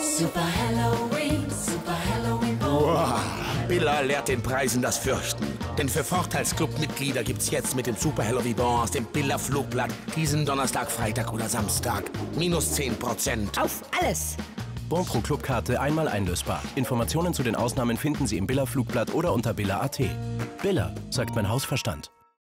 Super Halloween, Super Halloween. Wow. Billa lehrt den Preisen das Fürchten. Denn für Vorteilsclub-Mitglieder gibt's jetzt mit dem Super Halloween Bon aus dem Billa Flugblatt diesen Donnerstag, Freitag oder Samstag minus 10 Prozent. Auf alles. Bon pro Clubkarte einmal einlösbar. Informationen zu den Ausnahmen finden Sie im Billa Flugblatt oder unter billa.at. Billa, sagt mein Hausverstand.